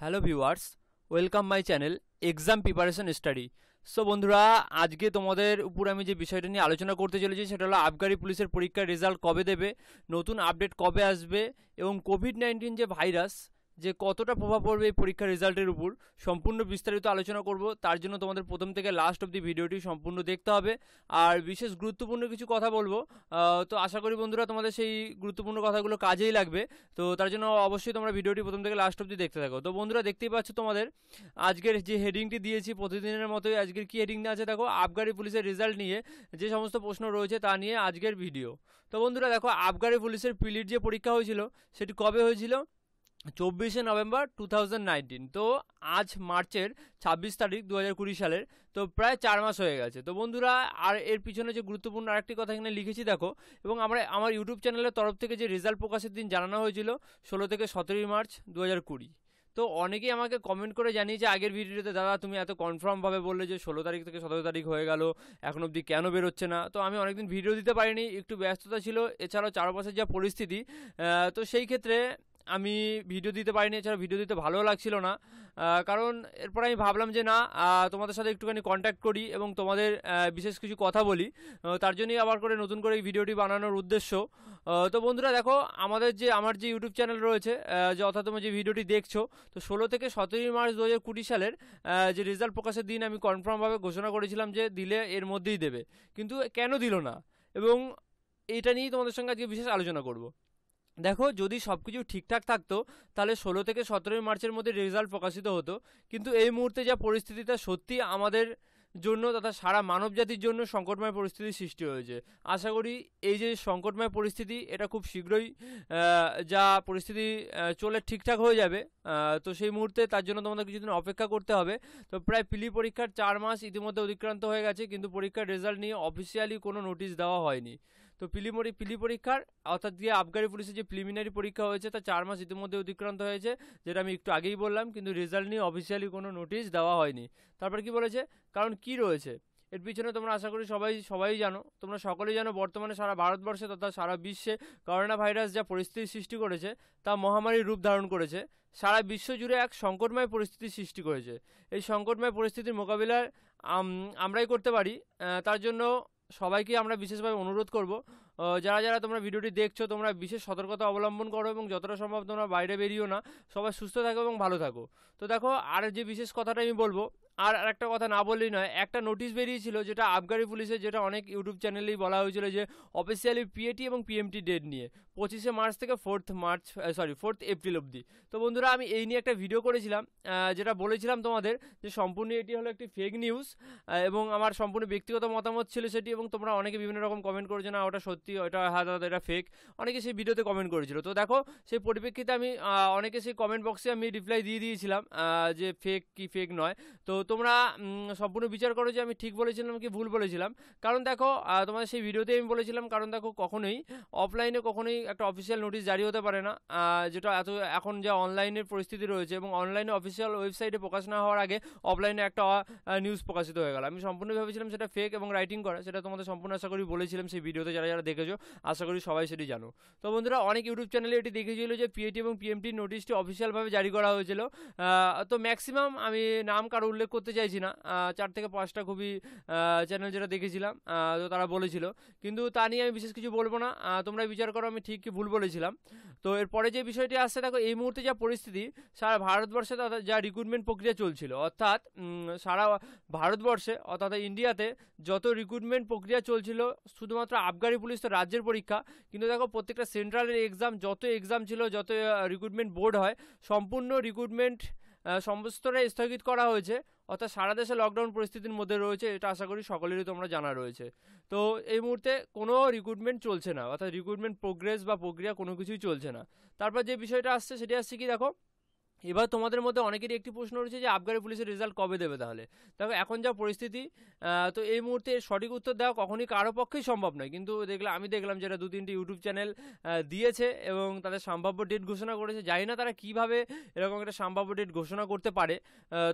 Hello viewers, welcome my channel exam preparation study. So বন্ধুরা, আজকে তোমাদের উপর আমি যে বিষয়টা নিয়ে আলোচনা করতে চলেছি সেটা হলো আবগারি পুলিশের পরীক্ষার রেজাল্ট কবে দেবে, নতুন আপডেট কবে আসবে এবং কোভিড নাইন্টিন যে ভাইরাস যে কতটা প্রভাব পড়বে এই পরীক্ষার রেজাল্টের উপর, সম্পূর্ণ বিস্তারিত আলোচনা করব। তার জন্য তোমাদের প্রথম থেকে লাস্ট অব্দি ভিডিওটি সম্পূর্ণ দেখতে হবে। আর বিশেষ গুরুত্বপূর্ণ কিছু কথা বলব। তো আশা করি বন্ধুরা তোমাদের সেই গুরুত্বপূর্ণ কথাগুলো কাজেই লাগবে। তো তার জন্য অবশ্যই তোমরা ভিডিওটি প্রথম থেকে লাস্ট অব্দি দেখতে থাকো। তো বন্ধুরা দেখতেই পাচ্ছ তোমাদের, আজকের যে হেডিংটি দিয়েছি প্রতিদিনের মতোই আজকের কি হেডিং আছে দেখো? আবগারি পুলিশের রেজাল্ট নিয়ে যে সমস্ত প্রশ্ন রয়েছে তা নিয়ে আজকের ভিডিও তো বন্ধুরা দেখো, আবগারি পুলিশের পিলিট যে পরীক্ষা হয়েছিল, সেটি কবে হয়েছিল? চব্বিশে নভেম্বর টু তো আজ মার্চের ছাব্বিশ তারিখ দু হাজার কুড়ি সালের। তো প্রায় চার মাস হয়ে গেছে। তো বন্ধুরা, আর এর পিছনে যে গুরুত্বপূর্ণ আরেকটি কথা এখানে লিখেছি, দেখো, এবং আমরা, আমার ইউটিউব চ্যানেলের তরফ থেকে যে রেজাল্ট প্রকাশের দিন জানানো হয়েছিল, ষোলো থেকে সতেরোই মার্চ দু হাজার কুড়ি। তো অনেকেই আমাকে কমেন্ট করে জানিয়েছে, আগের ভিডিওতে দাদা তুমি এত কনফার্মভাবে বললে যে ষোলো তারিখ থেকে সতেরো তারিখ হয়ে গেল, এখন অবধি কেন বেরোচ্ছে না? তো আমি অনেকদিন ভিডিও দিতে পারিনি, একটু ব্যস্ততা ছিল। এছাড়াও চারপাশের যা পরিস্থিতি তো সেই ক্ষেত্রে আমি ভিডিও দিতে পারিনি, এছাড়া ভিডিও দিতে ভালো লাগছিল না। কারণ এরপর আমি ভাবলাম যে না তোমাদের সাথে একটুখানি কন্ট্যাক্ট করি এবং তোমাদের বিশেষ কিছু কথা বলি। তার জন্যই আবার করে নতুন করে এই ভিডিওটি বানানোর উদ্দেশ্য। তো বন্ধুরা দেখো, আমাদের যে, আমার যে ইউটিউব চ্যানেল রয়েছে যে অর্থাৎ তোমরা যে ভিডিওটি দেখছ, তো ষোলো থেকে সতেরোই মার্চ দু হাজার কুড়ি সালের যে রেজাল্ট প্রকাশের দিন আমি কনফার্মভাবে ঘোষণা করেছিলাম যে দিলে এর মধ্যেই দেবে। কিন্তু কেন দিল না? এবং এটা নিয়েই তোমাদের সঙ্গে আজকে বিশেষ আলোচনা করব। দেখো, যদি সব কিছু ঠিকঠাক থাকতো, তাহলে ষোলো থেকে সতেরোই মার্চের মধ্যে রেজাল্ট প্রকাশিত হতো। কিন্তু এই মুহূর্তে যা পরিস্থিতিটা সত্যি আমাদের জন্য তথা সারা মানব জাতির জন্য সংকটময় পরিস্থিতির সৃষ্টি হয়েছে। আশা করি এই যে সংকটময় পরিস্থিতি, এটা খুব শীঘ্রই যা পরিস্থিতি চলে ঠিকঠাক হয়ে যাবে। তো সেই মুহূর্তে তার জন্য তোমাদের কিছুদিন অপেক্ষা করতে হবে। তো প্রায় পিলি পরীক্ষার চার মাস ইতিমধ্যে অতিক্রান্ত হয়ে গেছে, কিন্তু পরীক্ষার রেজাল্ট নিয়ে অফিসিয়ালি কোনো নোটিশ দেওয়া হয়নি। তো পিলিমরি পিলি পরীক্ষার অর্থাৎ দিয়ে আবগারি পুলিশের যে প্রিলিমিনারি পরীক্ষা হয়েছে, তা চার মাস ইতিমধ্যে অতিক্রান্ত হয়েছে, যেটা আমি একটু আগেই বললাম, কিন্তু রেজাল্ট নিয়ে অফিসিয়ালি কোনো নোটিশ দেওয়া হয়নি। তারপর কি বলেছে? কারণ কি রয়েছে? এর পিছনে তোমরা আশা করি সবাই সবাই জানো, তোমরা সকলেই জানো, বর্তমানে সারা ভারতবর্ষে তথা সারা বিশ্বে করোনা ভাইরাস যা পরিস্থিতির সৃষ্টি করেছে, তা মহামারীর রূপ ধারণ করেছে। সারা বিশ্ব জুড়ে এক সংকটময় পরিস্থিতির সৃষ্টি করেছে। এই সংকটময় পরিস্থিতির মোকাবিলার আমরাই করতে পারি তার জন্য সবাইকে আমরা বিশেষভাবে অনুরোধ করব যারা যারা তোমরা ভিডিওটি দেখছ, তোমরা বিশেষ সতর্কতা অবলম্বন করো এবং যতটা সম্ভব তোমরা বাইরে বেরিয়েও না। সবাই সুস্থ থাকো এবং ভালো থাকো। তো দেখো, আর যে বিশেষ কথাটা আমি বলব, আর একটা কথা না বললেই নয়, একটা নোটিশ বেরিয়েছিল যেটা আবগারি পুলিশের, যেটা অনেক ইউটিউব চ্যানেলেই বলা হয়েছিল যে অফিসিয়ালি পিএটি এবং পিএমটি ডেট নিয়ে, পঁচিশে মার্চ থেকে fourth March sorry fourth April অবধি। তো বন্ধুরা, আমি এই নিয়ে একটা ভিডিও করেছিলাম যেটা বলেছিলাম তোমাদের যে সম্পূর্ণ এটি হলো একটি ফেক নিউজ এবং আমার সম্পূর্ণ ব্যক্তিগত মতামত ছিল সেটি, এবং তোমরা অনেকে বিভিন্ন রকম কমেন্ট করেছ, না, ওটা সত্যি ওটা হ্যাঁ দাদা এটা ফেক অনেকে সেই ভিডিওতে কমেন্ট করেছিল। তো দেখো, সেই পরিপ্রেক্ষিতে আমি অনেকে সেই কমেন্ট বক্সে আমি রিপ্লাই দিয়ে দিয়েছিলাম যে ফেক কি ফেক নয়। তো তোমরা সম্পূর্ণ বিচার করো যে আমি ঠিক বলেছিলাম কি ভুল বলেছিলাম। কারণ দেখো তোমাদের সেই ভিডিওতে আমি বলেছিলাম, কারণ দেখো কখনোই অফলাইনে কখনোই একটা অফিসিয়াল নোটিশ জারি হতে পারে না। যেটা এত, এখন যা অনলাইনের পরিস্থিতি রয়েছে এবং অনলাইনে অফিসিয়াল ওয়েবসাইটে প্রকাশ না হওয়ার আগে অফলাইনে একটা নিউজ প্রকাশিত হয়ে গেল। আমি সম্পূর্ণ ভেবেছিলাম সেটা ফেক এবং রাইটিং করা। সেটা তোমাদের সম্পূর্ণ আশা করি বলেছিলাম সেই ভিডিওতে। যারা যারা দেখেছ? আশা করি সবাই সেটি জানো। তো বন্ধুরা, অনেক ইউটিউব চ্যানেলে এটি দেখেছিল যে পিএটি এবং পিএমটি নোটিশটি অফিসিয়ালভাবে জারি করা হয়েছিল। তো ম্যাক্সিমাম আমি নাম কারও উল্লেখ করতে চাইছি না। চার থেকে পাঁচটা খুবই চ্যানেল যেটা দেখেছিলাম তো তারা বলেছিল। কিন্তু তা নিয়ে আমি বিশেষ কিছু বলব না। তোমরা বিচার করো, আমি ঠিক কি ভুল বলেছিলাম। তো এরপরে যে বিষয়টি আসছে, দেখো, এই মুহূর্তে যা পরিস্থিতি, সারা ভারতবর্ষে যা রিক্রুটমেন্ট প্রক্রিয়া চলছিল, অর্থাৎ সারা ভারতবর্ষে, অর্থাৎ ইন্ডিয়াতে যত রিক্রুটমেন্ট প্রক্রিয়া চলছিল, শুধুমাত্র আবগারি পুলিশ তো রাজ্যের পরীক্ষা। কিন্তু দেখো, প্রত্যেকটা সেন্ট্রালের এক্সাম যত এক্সাম ছিল, যত রিক্রুটমেন্ট বোর্ড হয়, সম্পূর্ণ রিক্রুটমেন্ট সমস্তটাই স্থগিত করা হয়েছে। অর্থাৎ সারা দেশে লকডাউন পরিস্থিতির মধ্যে রয়েছে, এটা আশা করি সকলেরই তোমরা জানা রয়েছে। তো এই মুহূর্তে কোনো রিক্রুটমেন্ট চলছে না। অর্থাৎ রিক্রুটমেন্ট প্রোগ্রেস বা প্রক্রিয়া কোনো কিছুই চলছে না। তারপর যে বিষয়টা আসছে, সেটা আসছে কি দেখো এবার তোমাদের মধ্যে অনেকেরই একটি প্রশ্ন রয়েছে যে আবগারি পুলিশের রেজাল্ট কবে দেবে তাহলে? দেখো, এখন যা পরিস্থিতি তো এই মুহূর্তে সঠিক উত্তর দেওয়া কখনই কারও পক্ষেই সম্ভব নয়। কিন্তু দেখলাম আমি দেখলাম যেটা দু তিনটি ইউটিউব চ্যানেল দিয়েছে এবং তাদের সম্ভাব্য ডেট ঘোষণা করেছে। জানি না তারা কীভাবে এরকম একটা সম্ভাব্য ডেট ঘোষণা করতে পারে।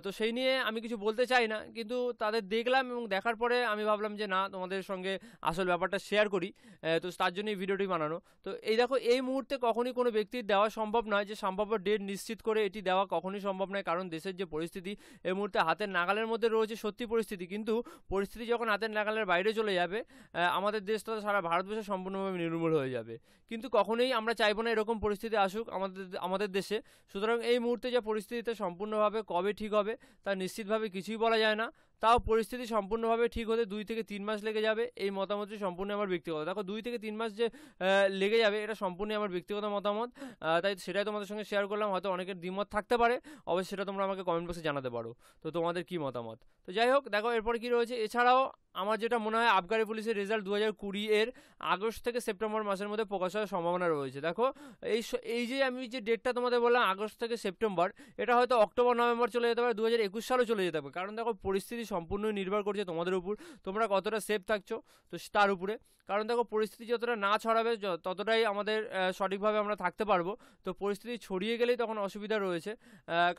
তো সেই নিয়ে আমি কিছু বলতে চাই না। কিন্তু তাদের দেখলাম এবং দেখার পরে আমি ভাবলাম যে, না, তোমাদের সঙ্গে আসল ব্যাপারটা শেয়ার করি। তো তার জন্য এই ভিডিওটি বানানো। তো এই দেখো, এই মুহূর্তে কখনই কোনো ব্যক্তির দেওয়া সম্ভব নয় যে সম্ভাব্য ডেট নিশ্চিত করে এটি আপডেটই দেওয়া কখনোই সম্ভব নয়। কারণ দেশের যে পরিস্থিতি, এই মুহূর্তে হাতের নাগালের মধ্যে রয়েছে সত্যি পরিস্থিতি। কিন্তু পরিস্থিতি যখন হাতের নাগালের বাইরে চলে যাবে আমাদের দেশ তো সারা ভারতবর্ষে সম্পূর্ণভাবে নির্মূল হয়ে যাবে। কিন্তু কখনোই আমরা চাইব না এরকম পরিস্থিতি আসুক আমাদের আমাদের দেশে। সুতরাং এই মুহূর্তে যে পরিস্থিতিতে সম্পূর্ণভাবে কবে ঠিক হবে, তা নিশ্চিতভাবে কিছুই বলা যায় না। তাও পরিস্থিতি সম্পূর্ণভাবে ঠিক হতে দুই থেকে তিন মাস লেগে যাবে। এই মতামতটি সম্পূর্ণ আমার ব্যক্তিগত। দেখো, দুই থেকে তিন মাস যে লেগে যাবে, এটা সম্পূর্ণ আমার ব্যক্তিগত মতামত। তাই সেটাই তোমাদের সঙ্গে শেয়ার করলাম। হয়তো অনেকের দ্বিমত থাকতে পারে। অবশ্যই সেটা তোমরা আমাকে কমেন্ট বক্সে জানাতে পারো। তো তোমাদের কী মতামত? তো যাই হোক, দেখো এরপর কী রয়েছে? এছাড়াও আমার যেটা মনে হয় আবগারি পুলিশের রেজাল্ট দু হাজার কুড়ি এর আগস্ট থেকে সেপ্টেম্বর মাসের মধ্যে প্রকাশ হওয়ার সম্ভাবনা রয়েছে। দেখো, এই এই যে আমি যে ডেটটা তোমাদের বললাম আগস্ট থেকে সেপ্টেম্বর, এটা হয়তো অক্টোবর, নভেম্বর চলে যেতে পারে দু হাজার একুশ সালও চলে যেতে পারে। কারণ দেখো, পরিস্থিতি সম্পূর্ণই নির্ভর করছে তোমাদের উপর। তোমরা কতটা সেফ থাকছো, তো তার উপরে। কারণ দেখো, পরিস্থিতি যতটা না ছড়াবে ততটাই আমাদের সঠিকভাবে আমরা থাকতে পারব। তো পরিস্থিতি ছড়িয়ে গেলেই তখন অসুবিধা রয়েছে।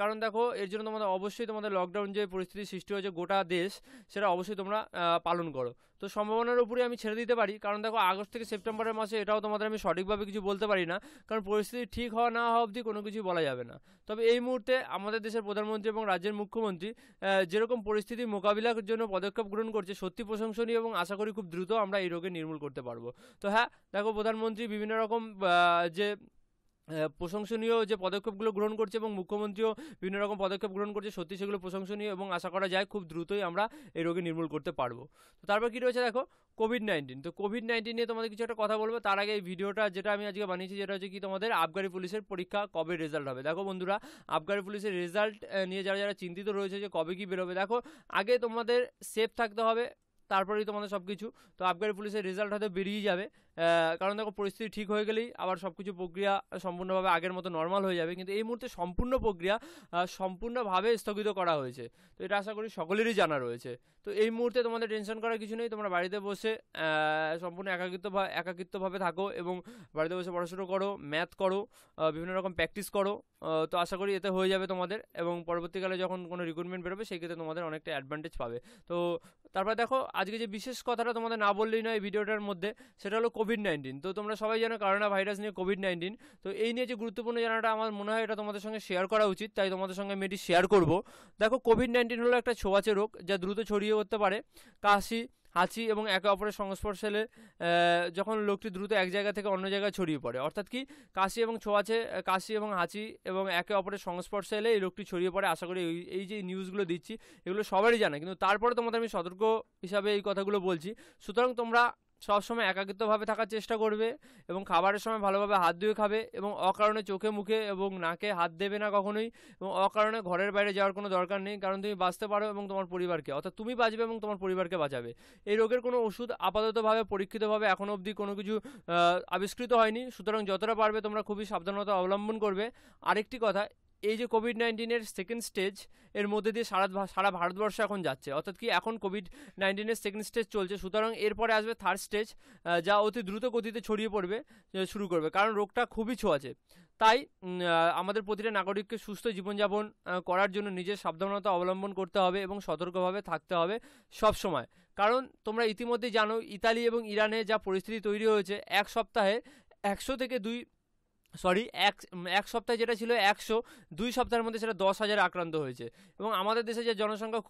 কারণ দেখো, এর জন্য তোমাদের, অবশ্যই তোমাদের লকডাউন যে পরিস্থিতি সৃষ্টি হয়েছে গোটা দেশ সেটা অবশ্যই তোমরা পালন করো। তো সম্ভাবনার উপরে আমি ছেড়ে দিতে পারি। কারণ দেখো, আগস্ট থেকে সেপ্টেম্বরের মাসে এটাও তোমাদের আমি সঠিকভাবে কিছু বলতে পারি না। কারণ পরিস্থিতি ঠিক হওয়া না হওয়া অবধি কোনো কিছু বলা যাবে না। তবে এই মুহূর্তে আমাদের দেশের প্রধানমন্ত্রী এবং রাজ্যের মুখ্যমন্ত্রী যেরকম পরিস্থিতি মোকাবিলার জন্য পদক্ষেপ গ্রহণ করছে, সত্যি প্রশংসনীয় এবং আশা করি খুব দ্রুত আমরা এই রোগে নির্মূল করতে পারব। তো হ্যাঁ দেখো প্রধানমন্ত্রী বিভিন্ন রকম যে প্রশংসনীয় যে পদক্ষেপগুলো গ্রহণ করছে এবং মুখ্যমন্ত্রীও বিভিন্ন রকম পদক্ষেপ গ্রহণ করছে, সত্যি সেগুলো প্রশংসনীয় এবং আশা করা যায় খুব দ্রুতই আমরা এই রোগে নির্মূল করতে পারব। তো তারপর কী রয়েছে দেখো? কোভিড নাইন্টিন তো কোভিড নাইন্টিন নিয়ে তোমাদের কিছু একটা কথা বলব। তার আগে এই ভিডিওটা যেটা আমি আজকে বানিয়েছি যেটা হচ্ছে কি তোমাদের আবগারি পুলিশের পরীক্ষা কবে রেজাল্ট হবে। দেখো বন্ধুরা, আবগারি পুলিশের রেজাল্ট নিয়ে যারা যারা চিন্তিত রয়েছে যে কবে কি বেরোবে, দেখো, আগে তোমাদের সেফ থাকতে হবে, তারপরেই তোমাদের সব কিছু তো আবগারি পুলিশের রেজাল্ট হয়তো বেরিয়ে যাবে। কারণ দেখো পরিস্থিতি ঠিক হয়ে গেলেই আবার সব কিছু প্রক্রিয়া সম্পূর্ণভাবে আগের মতো নর্মাল হয়ে যাবে। কিন্তু এই মুহূর্তে সম্পূর্ণ প্রক্রিয়া সম্পূর্ণভাবে স্থগিত করা হয়েছে। তো এটা আশা করি সকলেরই জানা রয়েছে। তো এই মুহূর্তে তোমাদের টেনশন করার কিছু নেই। তোমরা বাড়িতে বসে সম্পূর্ণ একাকিত্ব একাকিত্বভাবে থাকো এবং বাড়িতে বসে পড়াশুনো করো ম্যাথ করো বিভিন্ন রকম প্র্যাকটিস করো। তো আশা করি এতে হয়ে যাবে তোমাদের এবং পরবর্তীকালে যখন কোনো রিক্রুটমেন্ট বেরোবে, সেই ক্ষেত্রে তোমাদের অনেকটা অ্যাডভান্টেজ পাবে। তো তারপর দেখো, আজকে যে বিশেষ কথাটা তোমাদের না বললেই নয় ভিডিওটার মধ্যে, সেটা হলো কোভিড নাইন্টিন তো তোমরা সবাই জানো করোনা ভাইরাস নিয়ে কোভিড নাইন্টিন তো এই নিয়ে যে গুরুত্বপূর্ণ জানাটা আমার মনে হয় এটা তোমাদের সঙ্গে শেয়ার করা উচিত, তাই তোমাদের সঙ্গে আমি এটি শেয়ার করব। দেখো কোভিড নাইন্টিন হলো একটা ছোঁয়াচে রোগ যা দ্রুত ছড়িয়ে পড়তে পারে। কাশি, হাঁচি এবং একে অপরের সংস্পর্শে এলে যখন লোকটি দ্রুত এক জায়গা থেকে অন্য জায়গায় ছড়িয়ে পড়ে। অর্থাৎ কি, কাশি এবং ছোঁয়াচে, কাশি এবং হাঁচি এবং একে অপরের সংস্পর্শে এলে এই লোকটি ছড়িয়ে পড়ে। আশা করি এই যে নিউজগুলো দিচ্ছি, এগুলো সবারই জানে। কিন্তু তারপরে তোমাদের আমি সতর্ক হিসাবে এই কথাগুলো বলছি। সুতরাং তোমরা সবসময় একাকিত্বভাবে থাকার চেষ্টা করবে এবং খাবারের সময় ভালোভাবে হাত ধুয়ে খাবে এবং অকারণে চোখে, মুখে এবং নাকে হাত দেবে না কখনোই এবং অকারণে ঘরের বাইরে যাওয়ার কোনো দরকার নেই। কারণ তুমি বাঁচতে পারো এবং তোমার পরিবারকে। অর্থাৎ তুমি বাঁচবে এবং তোমার পরিবারকে বাঁচাবে। এই রোগের কোনো ওষুধ আপাততভাবে, পরীক্ষিতভাবে এখনও অবধি কোনো কিছু আবিষ্কৃত হয়নি। সুতরাং যতটা পারবে তোমরা খুবই সাবধানতা অবলম্বন করবে। আরেকটি কথা এই যে কোভিড নাইন্টিনের সেকেন্ড স্টেজের মধ্যে দিয়ে সারা সারা ভারতবর্ষ এখন যাচ্ছে। অর্থাৎ কি এখন কোভিড নাইন্টিনের সেকেন্ড স্টেজ চলছে। সুতরাং এরপরে আসবে থার্ড স্টেজ যা অতি দ্রুত গতিতে ছড়িয়ে পড়বে শুরু করবে। কারণ রোগটা খুবই ছোঁয়াছে তাই আমাদের প্রতিটা নাগরিককে সুস্থ জীবনযাপন করার জন্য নিজের সাবধানতা অবলম্বন করতে হবে এবং সতর্কভাবে থাকতে হবে সব সময়। কারণ তোমরা ইতিমধ্যে জানো, ইতালি এবং ইরানে যা পরিস্থিতি তৈরি হয়েছে, এক সপ্তাহে একশো থেকে দুই সরি, এক এক সপ্তাহে যেটা ছিল একশো, দুই সপ্তাহের মধ্যে সেটা দশ হাজার আক্রান্ত হয়েছে। এবং আমাদের দেশে যে জনসংখ্যা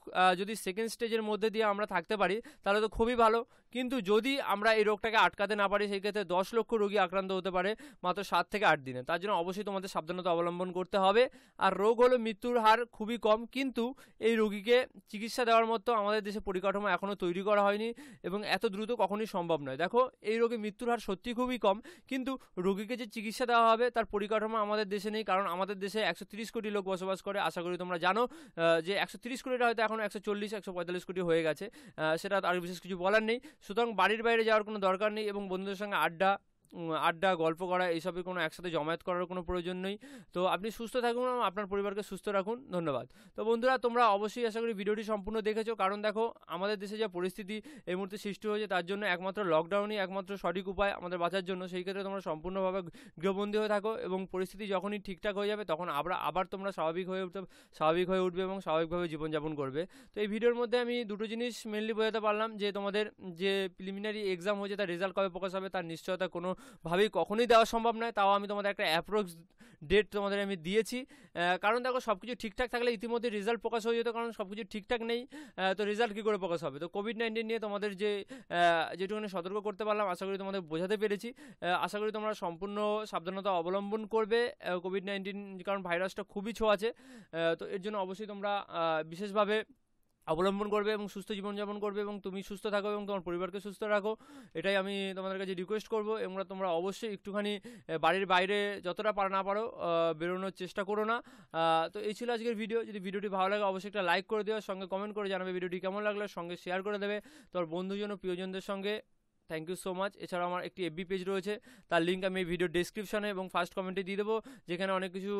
যদি সেকেন্ড স্টেজের মধ্যে দিয়ে আমরা থাকতে পারি, তাহলে তো খুবই ভালো। কিন্তু যদি আমরা এই রোগটাকে আটকাতে না পারি, সেই ক্ষেত্রে দশ লক্ষ রোগী আক্রান্ত হতে পারে মাত্র সাত থেকে আট দিনে। তার জন্য অবশ্যই তোমাদের সাবধানতা অবলম্বন করতে হবে। আর রোগ হলো মৃত্যুর হার খুবই কম, কিন্তু এই রোগীকে চিকিৎসা দেওয়ার মতো আমাদের দেশে পরিকাঠামো এখনও তৈরি করা হয়নি এবং এত দ্রুত কখনোই সম্ভব নয়। দেখো, এই রোগে মৃত্যুর হার সত্যি খুবই কম, কিন্তু রোগীকে যে চিকিৎসা দেওয়া তার পরিকাঠামো আমাদের দেশে নেই, কারণ আমাদের দেশে একশো তিরিশ কোটি লোক বসবাস করে। আশা করি তোমরা জানো যে একশো তিরিশ কোটিটা হয়তো এখন একশো চল্লিশ, একশো পঁয়তাল্লিশ কোটি হয়ে গেছে। সেটা আর বিশেষ কিছু বলার নেই। সুতরাং বাড়ির বাইরে যাওয়ার কোনো দরকার নেই এবং বন্ধুদের সঙ্গে আড্ডা আড্ডা, গল্প করা, এইসবের কোনো একসাথে জমায়েত করার কোনো প্রয়োজন নেই। তো আপনি সুস্থ থাকুন এবং আপনার পরিবারকে সুস্থ রাখুন। ধন্যবাদ। তো বন্ধুরা, তোমরা অবশ্যই আশা করি ভিডিওটি সম্পূর্ণ দেখেছ। কারণ দেখো, আমাদের দেশে যা পরিস্থিতি এই মুহূর্তে সৃষ্টি হয়েছে, তার জন্য একমাত্র লকডাউনই একমাত্র সঠিক উপায় আমাদের বাঁচার জন্য। সেই ক্ষেত্রে তোমরা সম্পূর্ণভাবে গৃহবন্দী হয়ে থাকো এবং পরিস্থিতি যখনই ঠিকঠাক হয়ে যাবে, তখন আবার আবার তোমরা স্বাভাবিক হয়ে উঠতে, স্বাভাবিক হয়ে উঠবে এবং স্বাভাবিকভাবে জীবনযাপন করবে। তো এই ভিডিওর মধ্যে আমি দুটো জিনিস মেনলি বোঝাতে পারলাম যে তোমাদের যে প্রিলিমিনারি এক্সাম হয়েছে, তার রেজাল্ট কবে প্রকাশ হবে, তার নিশ্চয়তা কোনো কোনোভাবেই কখনোই দেওয়া সম্ভব নয়, তাও আমি তোমাদের একটা অ্যাপ্রোক্স ডেট তোমাদের আমি দিয়েছি। কারণ দেখো সব কিছু ঠিকঠাক থাকলে ইতিমধ্যে রেজাল্ট প্রকাশ হয়ে যেত, কারণ সব কিছু ঠিকঠাক নেই তো রেজাল্ট কী করে প্রকাশ হবে? তো কোভিড নাইন্টিন নিয়ে তোমাদের যে যেটুকুনি সতর্ক করতে পারলাম, আশা করি তোমাদের বোঝাতে পেরেছি। আশা করি তোমরা সম্পূর্ণ সাবধানতা অবলম্বন করবে কোভিড নাইন্টিন কারণ ভাইরাসটা খুবই ছোঁয়াছে তো এর জন্য অবশ্যই তোমরা বিশেষভাবে অবলম্বন করবে এবং সুস্থ জীবনযাপন করবে এবং তুমি সুস্থ থাকো এবং তোমার পরিবারকে সুস্থ রাখো, এটাই আমি তোমাদের কাছে রিকোয়েস্ট করব। এবং তোমরা অবশ্যই একটুখানি বাড়ির বাইরে যতটা পারো না পারো বেরোনোর চেষ্টা করো না। তো এই ছিল আজকের ভিডিও যদি ভিডিওটি ভালো লাগে, অবশ্যই একটা লাইক করে দেওয়ার সঙ্গে কমেন্ট করে জানাবে ভিডিওটি কেমন লাগল, সঙ্গে শেয়ার করে দেবে। তোমার বন্ধুজন ও প্রিয়জনদের সঙ্গে। থ্যাংক ইউ সো মাচ এছাড়াও আমার একটি এফবি পেজ রয়েছে। তার লিঙ্ক আমি ভিডিও ডেসক্রিপশনে এবং ফার্স্ট কমেন্টে দিয়ে দেবো। যেখানে অনেক কিছু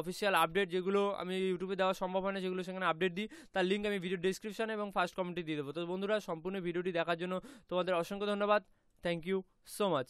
অফিসিয়াল আপডেট যেগুলো আমি ইউটিউবে দেওয়া সম্ভব হয় না যেগুলো সেখানে আপডেট দিই। তার লিঙ্ক আমি ভিডিও ডিসক্রিপশনে এবং ফার্স্ট কমেন্টে দিয়ে দেবো। তো বন্ধুরা, সম্পূর্ণ ভিডিওটি দেখার জন্য তোমাদের অসংখ্য ধন্যবাদ। Thank you so much